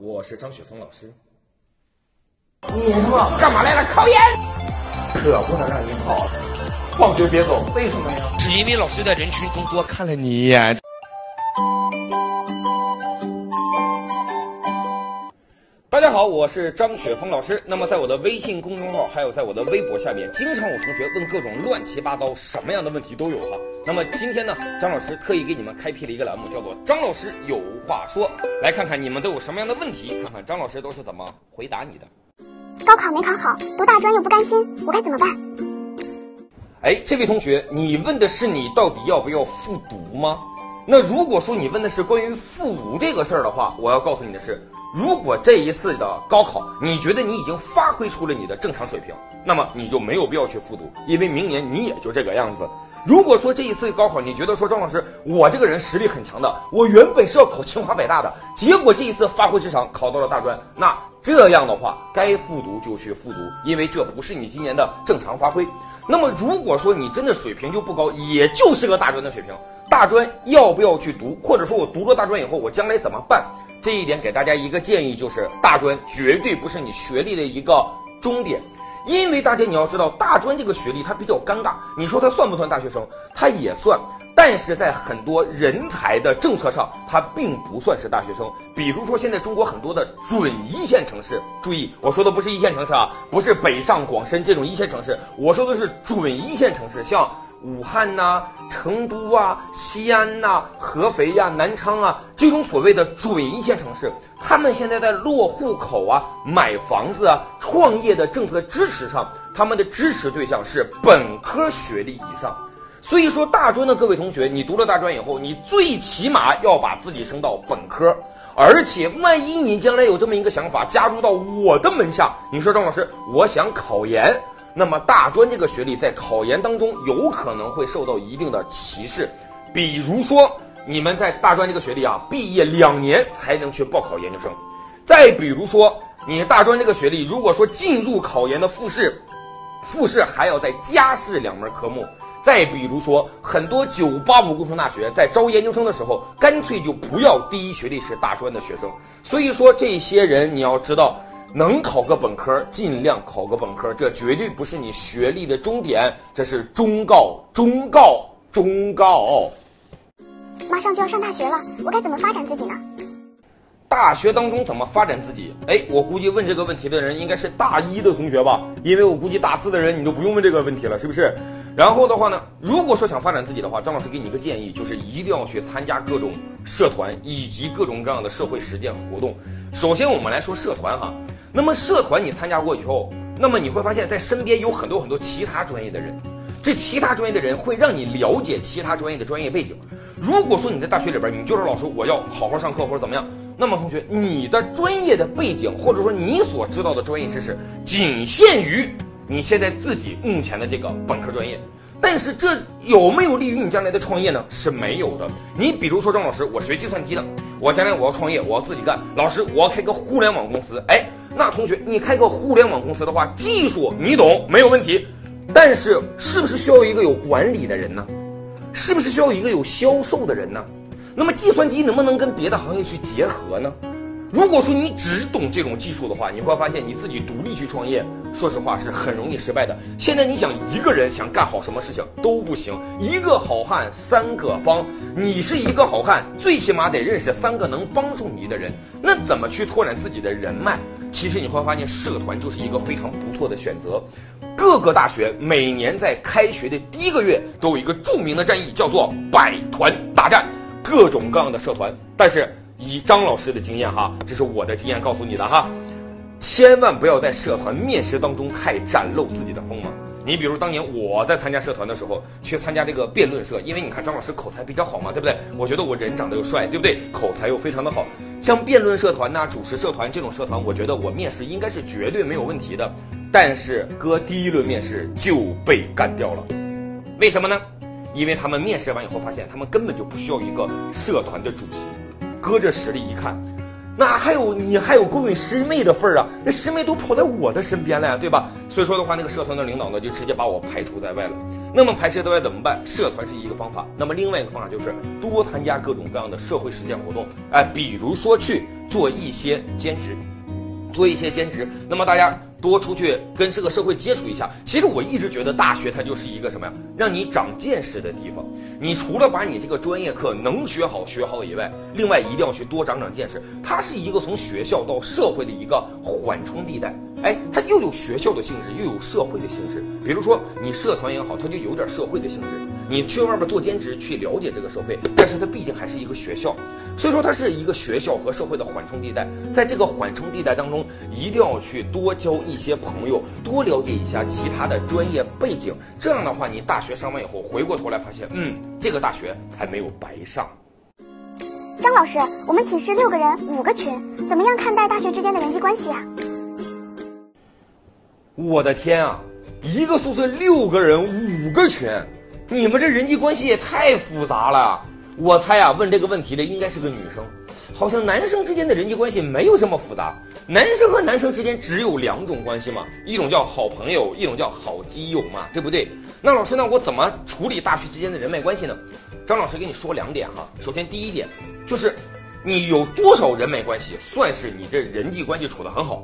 我是张雪峰老师。你他妈干嘛来了？考研？可不能让你跑了。放学别走，为什么呀？只因为老师在人群中多看了你一眼。好，我是张雪峰老师。那么，在我的微信公众号，还有在我的微博下面，经常有同学问各种乱七八糟、什么样的问题都有哈。那么今天呢，张老师特意给你们开辟了一个栏目，叫做“张老师有话说”，来看看你们都有什么样的问题，看看张老师都是怎么回答你的。高考没考好，读大专又不甘心，我该怎么办？哎，这位同学，你问的是你到底要不要复读吗？那如果说你问的是关于复读这个事儿的话，我要告诉你的是。如果这一次的高考，你觉得你已经发挥出了你的正常水平，那么你就没有必要去复读，因为明年你也就这个样子。如果说这一次高考，你觉得说张老师，我这个人实力很强的，我原本是要考清华北大的，结果这一次发挥失常，考到了大专，那这样的话，该复读就去复读，因为这不是你今年的正常发挥。那么如果说你真的水平就不高，也就是个大专的水平，大专要不要去读，或者说我读了大专以后，我将来怎么办？这一点给大家一个建议，就是大专绝对不是你学历的一个终点，因为大家你要知道，大专这个学历它比较尴尬。你说它算不算大学生？它也算，但是在很多人才的政策上，它并不算是大学生。比如说现在中国很多的准一线城市，注意我说的不是一线城市啊，不是北上广深这种一线城市，我说的是准一线城市，像。武汉呐，成都啊，西安呐，合肥呀，南昌啊，这种所谓的准一线城市，他们现在在落户口啊、买房子啊、创业的政策支持上，他们的支持对象是本科学历以上。所以说，大专的各位同学，你读了大专以后，你最起码要把自己升到本科，而且万一你将来有这么一个想法，加入到我的门下，你说张老师，我想考研。那么大专这个学历在考研当中有可能会受到一定的歧视，比如说你们在大专这个学历啊，毕业两年才能去报考研究生；再比如说你大专这个学历，如果说进入考研的复试，复试还要再加试两门科目；再比如说很多九八五工程大学在招研究生的时候，干脆就不要第一学历是大专的学生。所以说这些人你要知道。能考个本科，尽量考个本科，这绝对不是你学历的终点，这是忠告，忠告，忠告。马上就要上大学了，我该怎么发展自己呢？大学当中怎么发展自己？哎，我估计问这个问题的人应该是大一的同学吧，因为我估计大四的人你都不用问这个问题了，是不是？然后的话呢，如果说想发展自己的话，张老师给你一个建议，就是一定要去参加各种社团以及各种各样的社会实践活动。首先，我们来说社团哈。那么社团你参加过以后，那么你会发现在身边有很多很多其他专业的人，这其他专业的人会让你了解其他专业的专业背景。如果说你在大学里边，你就是老师，我要好好上课或者怎么样，那么同学，你的专业的背景或者说你所知道的专业知识，仅限于你现在自己目前的这个本科专业。但是这有没有利于你将来的创业呢？是没有的。你比如说张老师，我学计算机的，我将来我要创业，我要自己干。老师，我要开个互联网公司，哎。那同学，你开个互联网公司的话，技术你懂没有问题，但是是不是需要一个有管理的人呢？是不是需要一个有销售的人呢？那么计算机能不能跟别的行业去结合呢？如果说你只懂这种技术的话，你会发现你自己独立去创业，说实话是很容易失败的。现在你想一个人想干好什么事情都不行，一个好汉三个帮，你是一个好汉，最起码得认识三个能帮助你的人。那怎么去拓展自己的人脉？其实你会发现社团就是一个非常不错的选择。各个大学每年在开学的第一个月都有一个著名的战役，叫做百团大战，各种各样的社团，但是。以张老师的经验哈，这是我的经验告诉你的哈，千万不要在社团面试当中太展露自己的锋芒。你比如当年我在参加社团的时候，去参加这个辩论社，因为你看张老师口才比较好嘛，对不对？我觉得我人长得又帅，对不对？口才又非常的好，像辩论社团呐、主持社团这种社团，我觉得我面试应该是绝对没有问题的。但是哥第一轮面试就被干掉了，为什么呢？因为他们面试完以后发现，他们根本就不需要一个社团的主席。搁这实力一看，哪还有你还有勾引师妹的份儿啊？那师妹都跑在我的身边了呀，对吧？所以说的话，那个社团的领导呢，就直接把我排除在外了。那么排除在外怎么办？社团是一个方法，那么另外一个方法就是多参加各种各样的社会实践活动。哎，比如说去做一些兼职，做一些兼职。那么大家多出去跟这个社会接触一下。其实我一直觉得大学它就是一个什么呀，让你长见识的地方。你除了把你这个专业课能学好学好以外，另外一定要去多长长见识。它是一个从学校到社会的一个缓冲地带。哎，它又有学校的性质，又有社会的性质。比如说你社团也好，它就有点社会的性质。你去外边做兼职，去了解这个社会，但是它毕竟还是一个学校，所以说它是一个学校和社会的缓冲地带。在这个缓冲地带当中，一定要去多交一些朋友，多了解一下其他的专业背景。这样的话，你大学上完以后，回过头来发现，嗯，这个大学才没有白上。张老师，我们寝室六个人，五个群，怎么样看待大学之间的人际关系啊？我的天啊，一个宿舍六个人，五个群，你们这人际关系也太复杂了。我猜啊，问这个问题的应该是个女生，好像男生之间的人际关系没有这么复杂。男生和男生之间只有两种关系嘛，一种叫好朋友，一种叫好基友嘛，对不对？那老师，那我怎么处理大学之间的人脉关系呢？张老师给你说两点哈。首先第一点就是，你有多少人脉关系，算是你这人际关系处得很好。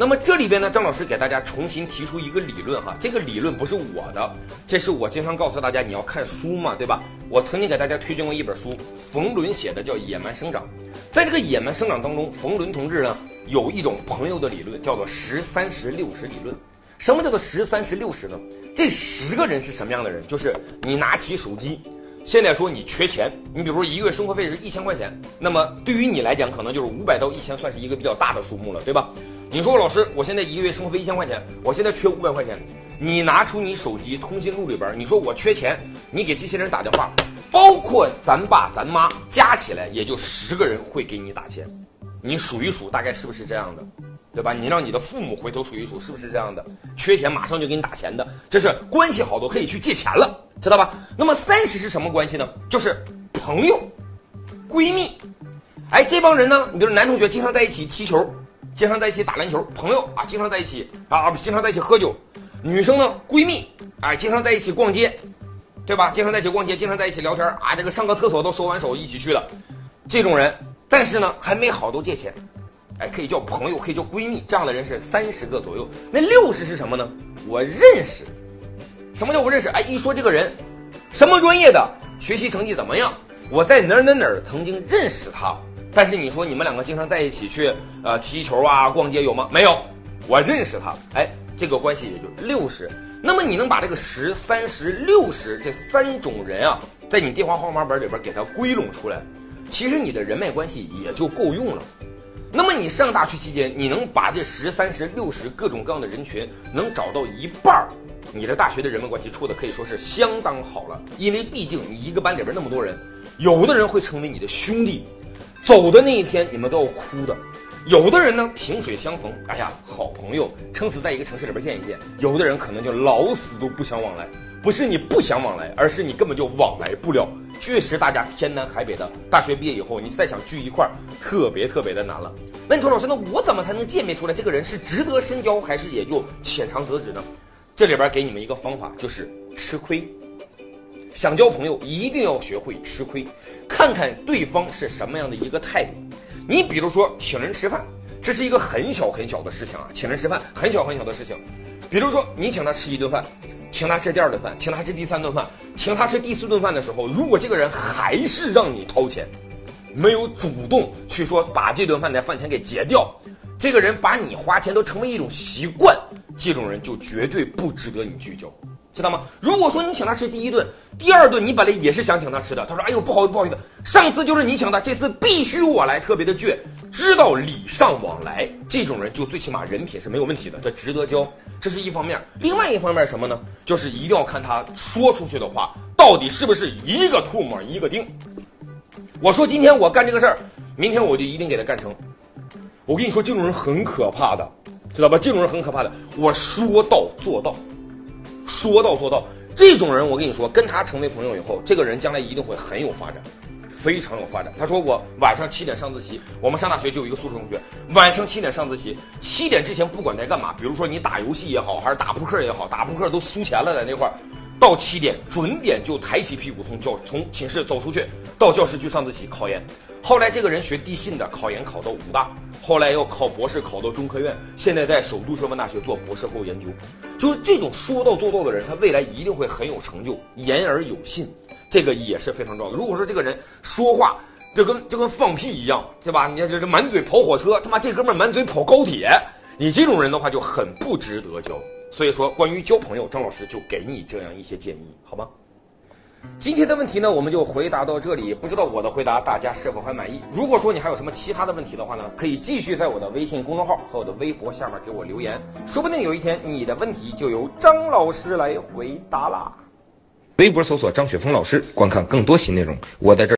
那么这里边呢，张老师给大家重新提出一个理论哈，这个理论不是我的，这是我经常告诉大家你要看书嘛，对吧？我曾经给大家推荐过一本书，冯仑写的叫《野蛮生长》。在这个野蛮生长当中，冯仑同志呢有一种朋友的理论，叫做十三十六十理论。什么叫做十三十六十呢？这十个人是什么样的人？就是你拿起手机，现在说你缺钱，你比如说一个月生活费是一千块钱，那么对于你来讲，可能就是五百到一千算是一个比较大的数目了，对吧？你说老师，我现在一个月生活费一千块钱，我现在缺五百块钱，你拿出你手机通讯录里边，你说我缺钱，你给这些人打电话，包括咱爸咱妈加起来也就十个人会给你打钱，你数一数，大概是不是这样的，对吧？你让你的父母回头数一数，是不是这样的？缺钱马上就给你打钱的，这是关系好的可以去借钱了，知道吧？那么三十是什么关系呢？就是朋友、闺蜜，哎，这帮人呢，你比如男同学经常在一起踢球。经常在一起打篮球，朋友啊，经常在一起啊，经常在一起喝酒。女生呢，闺蜜，哎，经常在一起逛街，对吧？经常在一起逛街，经常在一起聊天啊，这个上个厕所都手挽手一起去的，这种人。但是呢，还没好都借钱，哎，可以叫朋友，可以叫闺蜜，这样的人是三十个左右。那六十是什么呢？我认识。什么叫我认识？哎，一说这个人，什么专业的，学习成绩怎么样？我在哪儿哪儿哪儿曾经认识他。但是你说你们两个经常在一起去呃踢球啊逛街有吗？没有，我认识他，哎，这个关系也就六十。那么你能把这个十三十六十这三种人啊，在你电话号码本里边给他归拢出来，其实你的人脉关系也就够用了。那么你上大学期间，你能把这十三十六十各种各样的人群能找到一半儿，你的大学的人脉关系处的可以说是相当好了。因为毕竟你一个班里边那么多人，有的人会成为你的兄弟。走的那一天，你们都要哭的。有的人呢，萍水相逢，哎呀，好朋友，撑死在一个城市里边见一见。有的人可能就老死都不想往来，不是你不想往来，而是你根本就往来不了。确实，大家天南海北的，大学毕业以后，你再想聚一块儿，特别特别的难了。那你说老师，那我怎么才能鉴别出来这个人是值得深交，还是也就浅尝辄止呢？这里边给你们一个方法，就是吃亏。想交朋友，一定要学会吃亏，看看对方是什么样的一个态度。你比如说请人吃饭，这是一个很小很小的事情啊，请人吃饭很小很小的事情。比如说你请他吃一顿饭，请他吃第二顿饭，请他吃第三顿饭，请他吃第四顿饭的时候，如果这个人还是让你掏钱，没有主动去说把这顿饭的饭钱给结掉，这个人把你花钱都成为一种习惯，这种人就绝对不值得你去交。知道吗？如果说你请他吃第一顿，第二顿你本来也是想请他吃的，他说：“哎呦，不好意思不好意思，上次就是你请的，这次必须我来，特别的倔，知道礼尚往来，这种人就最起码人品是没有问题的，这值得交。这是一方面，另外一方面什么呢？就是一定要看他说出去的话到底是不是一个唾沫一个钉。我说今天我干这个事儿，明天我就一定给他干成。我跟你说，这种人很可怕的，知道吧？这种人很可怕的，我说到做到。说到做到，这种人我跟你说，跟他成为朋友以后，这个人将来一定会很有发展，非常有发展。他说我晚上七点上自习，我们上大学就有一个宿舍同学，晚上七点上自习，七点之前不管在干嘛，比如说你打游戏也好，还是打扑克也好，打扑克都输钱了在那块儿，到七点准点就抬起屁股从教从寝室走出去，到教室去上自习考研。后来这个人学地信的，考研考到武大，后来又考博士考到中科院，现在在首都师范大学做博士后研究。就是这种说到做到的人，他未来一定会很有成就，言而有信，这个也是非常重要的。如果说这个人说话就跟就跟放屁一样，对吧？你看这这满嘴跑火车，他妈这哥们儿满嘴跑高铁，你这种人的话就很不值得交。所以说，关于交朋友，张老师就给你这样一些建议，好吗？今天的问题呢，我们就回答到这里。不知道我的回答大家是否还满意？如果说你还有什么其他的问题的话呢，可以继续在我的微信公众号和我的微博下面给我留言，说不定有一天你的问题就由张老师来回答啦。微博搜索张雪峰老师，观看更多新内容。我在这。